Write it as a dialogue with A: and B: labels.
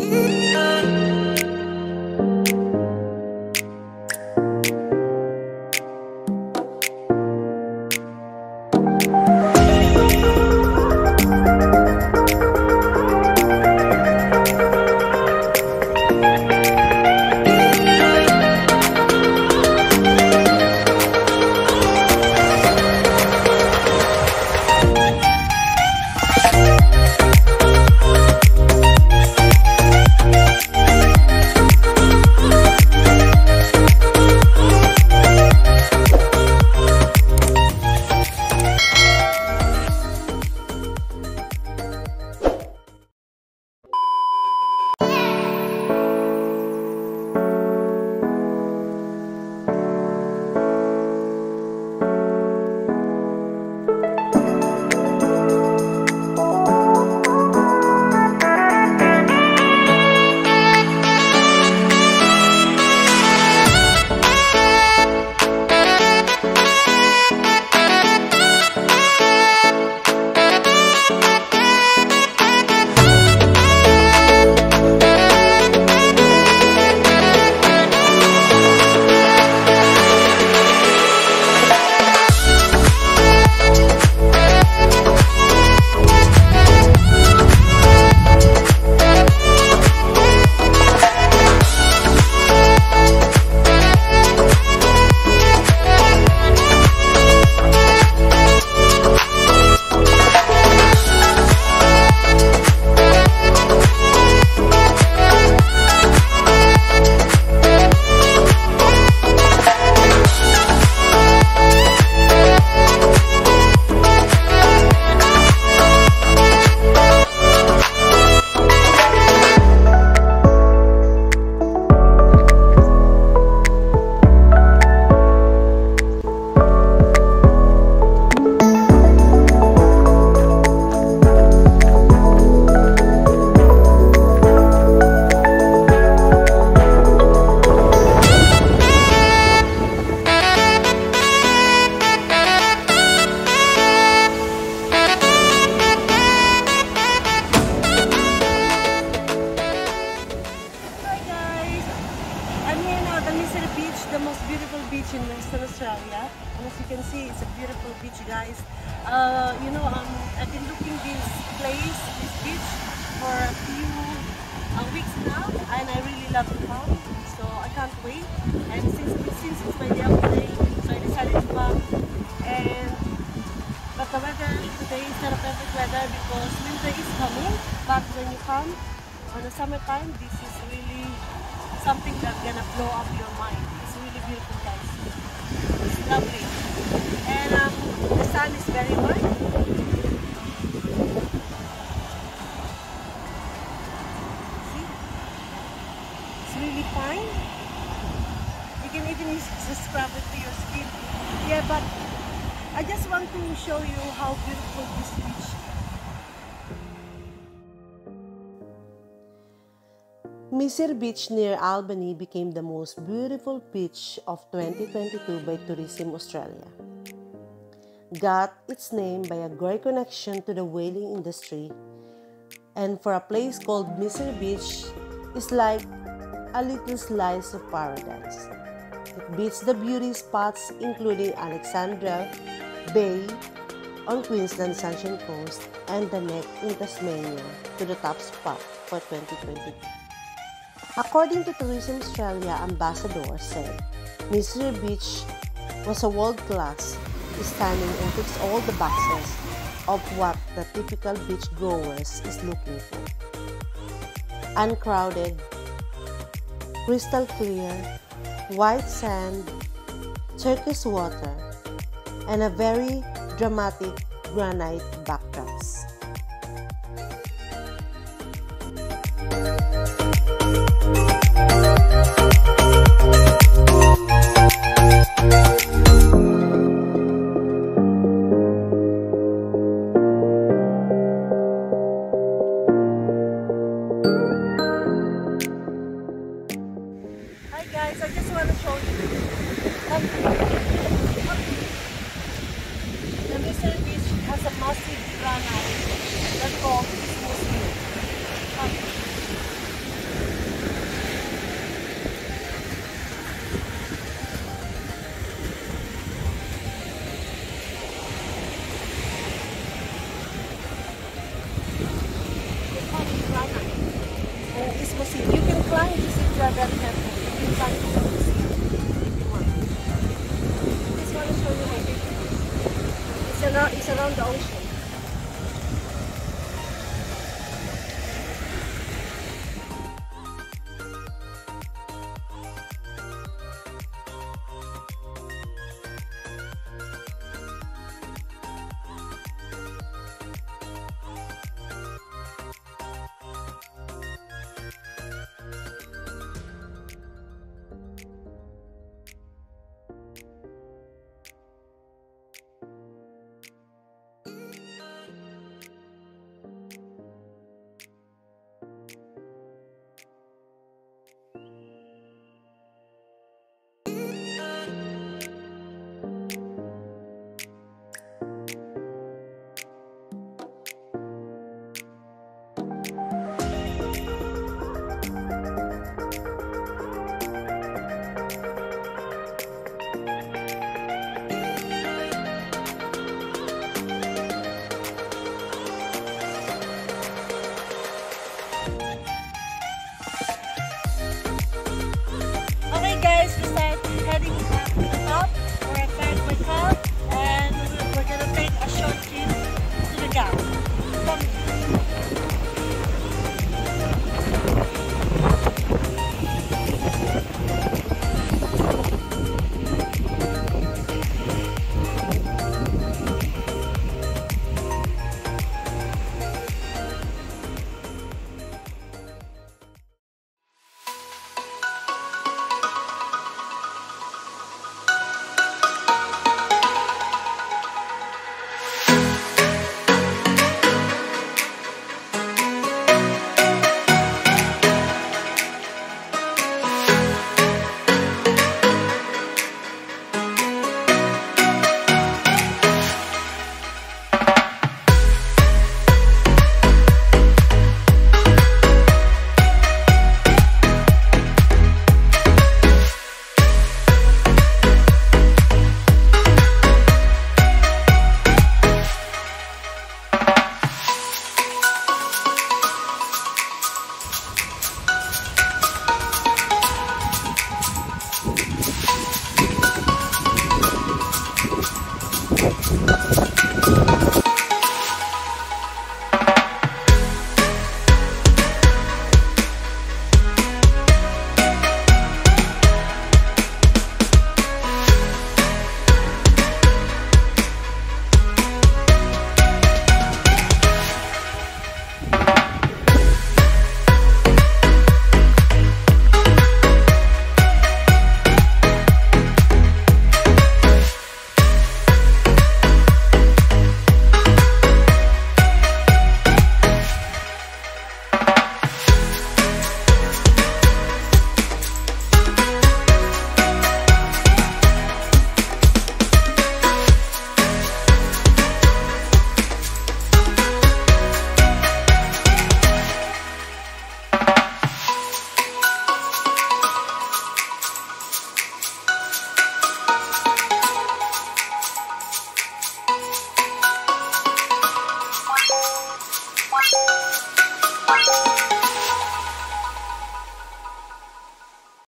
A: Hi the Beach, the most beautiful beach in Western Australia. And as you can see, it's a beautiful beach guys. Uh, you know, um, I've been looking this place, this beach, for a few uh, weeks now and I really love to come. So I can't wait. And since, since it's my day off today, so I decided to come. And but the weather today is not a perfect weather because winter is coming. But when you come on the summertime, this is really something that's gonna blow up your mind. It's really beautiful, guys. It's lovely, and um, the sun is very warm. See, it's really fine. You can even scrub it to your skin. Yeah, but I just want to show you how beautiful this beach
B: Misery Beach near Albany became the most beautiful beach of 2022 by Tourism Australia. Got its name by a great connection to the whaling industry, and for a place called Misery Beach is like a little slice of paradise. It beats the beauty spots including Alexandra Bay on Queensland Sunshine Coast and the Neck in Tasmania to the top spot for 2022. According to Tourism Australia ambassador said, Misery Beach was a world-class, stunning and ticks all the boxes of what the typical beach goers is looking for. Uncrowded, crystal clear, white sand, turquoise water, and a very dramatic granite backdrops.
A: Just want to show you. Um, the Misery Beach has a massive granite that called Isthmus Hill. 到一千万高。